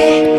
qué?